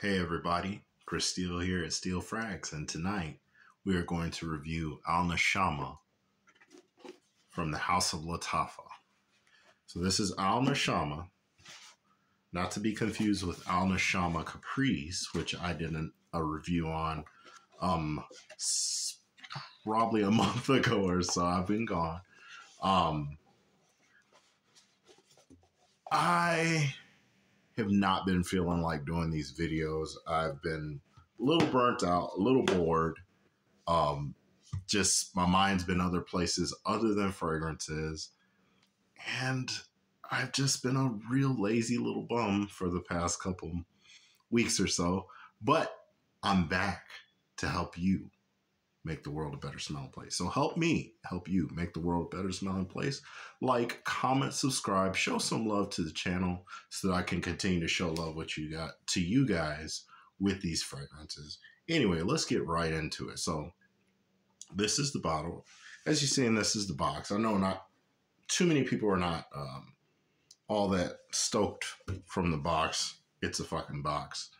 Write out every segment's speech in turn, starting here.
Hey everybody, Chris Steel here at Steel Frags, and tonight we are going to review Al Nashama from the House of Lattafa. So this is Al Nashama, not to be confused with Al Nashama Caprice, which I did an, a review on um probably a month ago or so. I've been gone. Um I have not been feeling like doing these videos. I've been a little burnt out, a little bored. Um, just my mind's been other places other than fragrances. And I've just been a real lazy little bum for the past couple weeks or so. But I'm back to help you make the world a better smelling place. So help me help you make the world a better smelling place. Like, comment, subscribe, show some love to the channel so that I can continue to show love what you got to you guys with these fragrances. Anyway, let's get right into it. So this is the bottle. As you see, in this is the box. I know not too many people are not um, all that stoked from the box. It's a fucking box.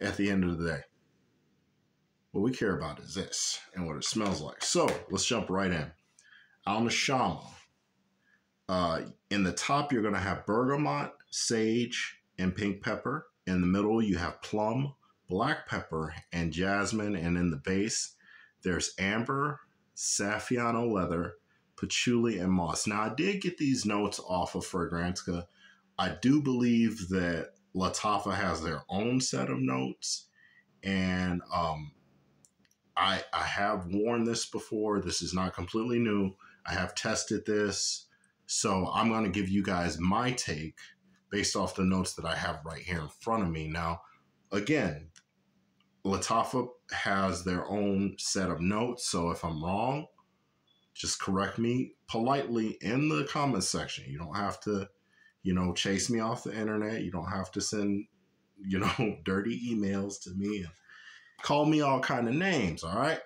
At the end of the day, what we care about is this and what it smells like. So let's jump right in. Al Nashama. Uh, in the top, you're going to have bergamot, sage, and pink pepper. In the middle, you have plum, black pepper, and jasmine. And in the base, there's amber, Saffiano leather, patchouli, and moss. Now, I did get these notes off of Fragrantica. I do believe that Lattafa has their own set of notes. And um, I, I have worn this before. This is not completely new. I have tested this. So I'm going to give you guys my take based off the notes that I have right here in front of me. Now, again, Lattafa has their own set of notes. So if I'm wrong, just correct me politely in the comment section. You don't have to, you know, chase me off the internet. You don't have to send, you know, dirty emails to me call me all kind of names. All right.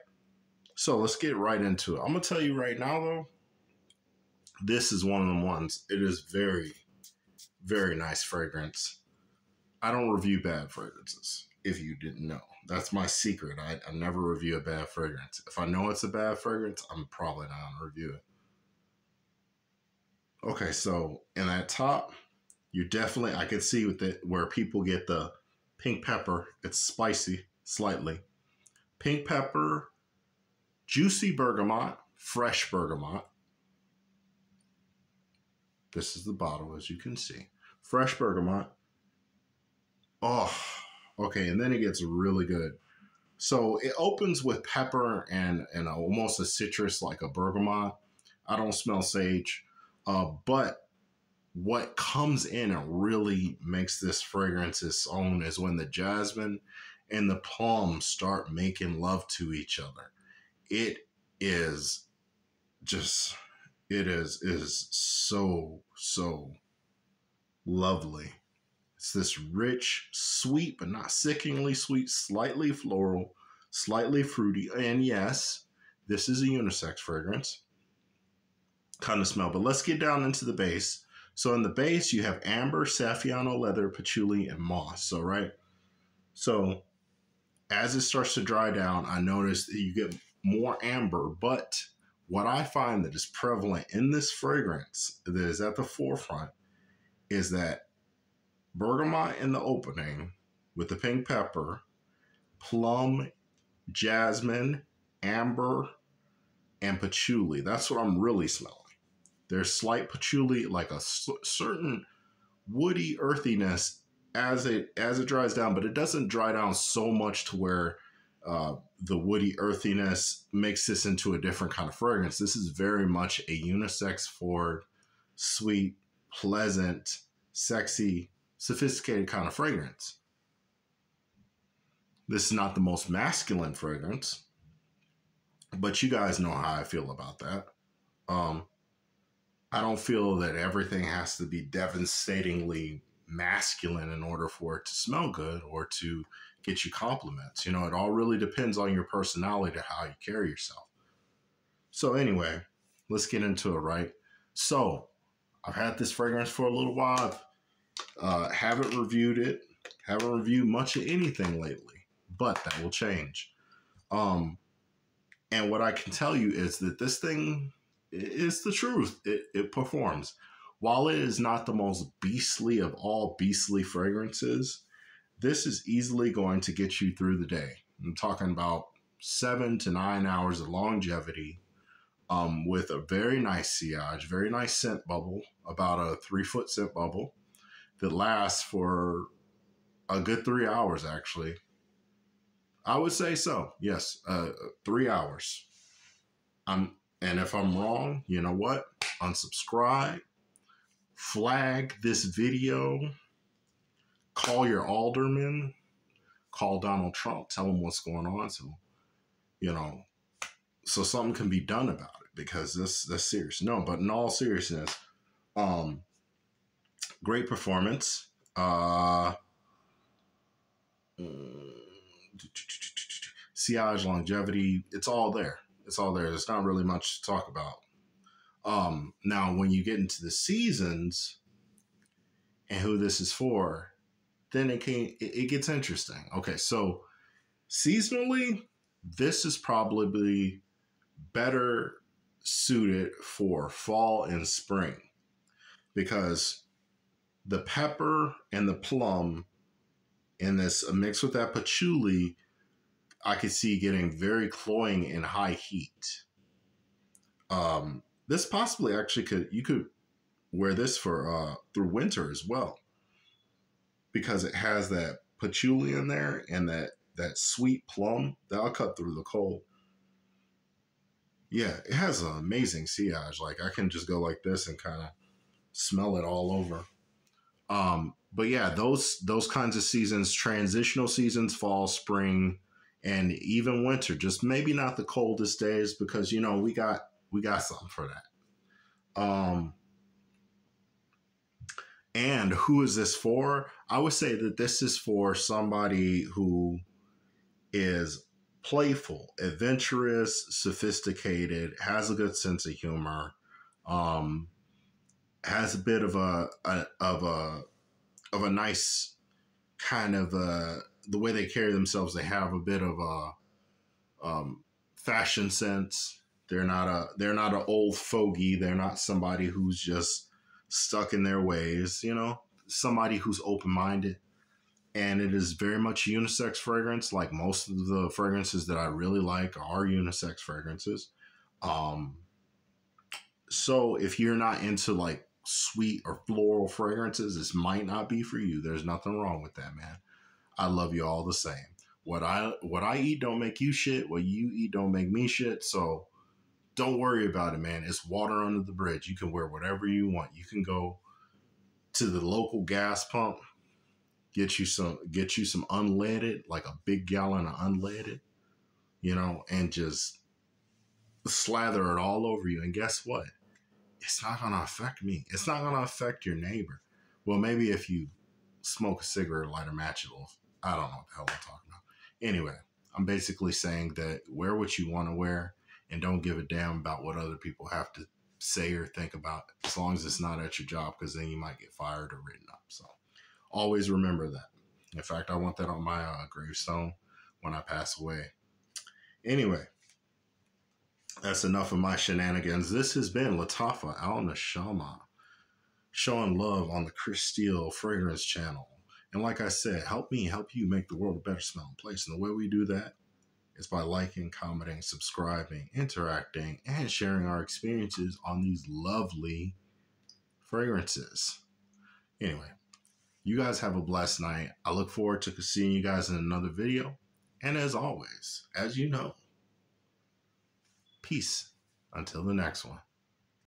So let's get right into it. I'm gonna tell you right now, though, this is one of the ones. It is very, very nice fragrance. I don't review bad fragrances. If you didn't know, that's my secret. I, I never review a bad fragrance. If I know it's a bad fragrance, I'm probably not gonna review it. Okay, so in that top, you definitely I could see with it where people get the pink pepper. It's spicy slightly. Pink pepper, juicy bergamot, fresh bergamot. This is the bottle, as you can see. Fresh bergamot. Oh, okay, and then it gets really good. So it opens with pepper and and almost a citrus like a bergamot. I don't smell sage, uh, but what comes in and really makes this fragrance its own is when the jasmine and the plums start making love to each other. It is just it is is so so lovely. It's this rich, sweet, but not sickeningly sweet, slightly floral, slightly fruity, and yes, this is a unisex fragrance kind of smell. But let's get down into the base. So in the base, you have amber, Saffiano leather, patchouli, and moss. So right, so as it starts to dry down, I notice that you get more amber. But what I find that is prevalent in this fragrance that is at the forefront is that bergamot in the opening with the pink pepper, plum, jasmine, amber, and patchouli. That's what I'm really smelling. There's slight patchouli, like a certain woody earthiness as it as it dries down, but it doesn't dry down so much to where uh, the woody earthiness makes this into a different kind of fragrance. This is very much a unisex forward, sweet, pleasant, sexy, sophisticated kind of fragrance. This is not the most masculine fragrance, but you guys know how I feel about that. Um, I don't feel that everything has to be devastatingly masculine in order for it to smell good or to get you compliments. You know, it all really depends on your personality to how you carry yourself. So, anyway, let's get into it, right? So, I've had this fragrance for a little while. Uh, haven't reviewed it. Haven't reviewed much of anything lately, but that will change. Um, and what I can tell you is that this thing is the truth. It, it performs. While it is not the most beastly of all beastly fragrances, this is easily going to get you through the day. I'm talking about seven to nine hours of longevity um, with a very nice sillage, very nice scent bubble, about a three foot scent bubble that lasts for a good three hours, actually. I would say so. Yes, uh, three hours. I'm, and if I'm wrong, you know what? Unsubscribe, flag this video, call your alderman, call Donald Trump, tell him what's going on, so you know, so something can be done about it because this that's serious. No, but in all seriousness, um, great performance. Uh, sillage longevity, it's all there. It's all there. There's not really much to talk about. Um, now, when you get into the seasons and who this is for, then it can it, it gets interesting. Okay, so seasonally, this is probably better suited for fall and spring because the pepper and the plum in this mixed with that patchouli, I could see getting very cloying in high heat. Um, this possibly actually could you could wear this for uh, through winter as well because it has that patchouli in there and that that sweet plum that'll cut through the cold. Yeah, it has an amazing sillage. Like I can just go like this and kind of smell it all over. Um, but yeah, those those kinds of seasons, transitional seasons, fall, spring, and even winter. Just maybe not the coldest days because you know we got we got something for that. Um, and who is this for? I would say that this is for somebody who is playful, adventurous, sophisticated, has a good sense of humor, um, has a bit of a, a of a of a nice kind of uh, the way they carry themselves. They have a bit of a um, fashion sense. They're not a they're not an old fogey. They're not somebody who's just stuck in their ways. You know, somebody who's open minded and it is very much unisex fragrance. Like most of the fragrances that I really like are unisex fragrances. Um, so if you're not into like sweet or floral fragrances, this might not be for you. There's nothing wrong with that, man. I love you all the same. What I what I eat don't make you shit. What you eat don't make me shit. So don't worry about it, man. It's water under the bridge. You can wear whatever you want. You can go to the local gas pump get you some get you some unleaded, like a big gallon of unleaded, you know, and just slather it all over you. And guess what? It's not gonna affect me. It's not gonna affect your neighbor. Well, maybe if you smoke a cigarette, light a match, it'll. I don't know what the hell I'm talking about. Anyway, I'm basically saying that wear what you want to wear and don't give a damn about what other people have to say or think about as long as it's not at your job because then you might get fired or written up. So always remember that. In fact, I want that on my uh, gravestone when I pass away. Anyway, that's enough of my shenanigans. This has been Lattafa Al Nashama showing love on the Chris Steel Fragrance channel. And like I said, help me help you make the world a better smelling place. And the way we do that is by liking, commenting, subscribing, interacting, and sharing our experiences on these lovely fragrances. Anyway, you guys have a blessed night. I look forward to seeing you guys in another video. And as always, as you know, peace until the next one.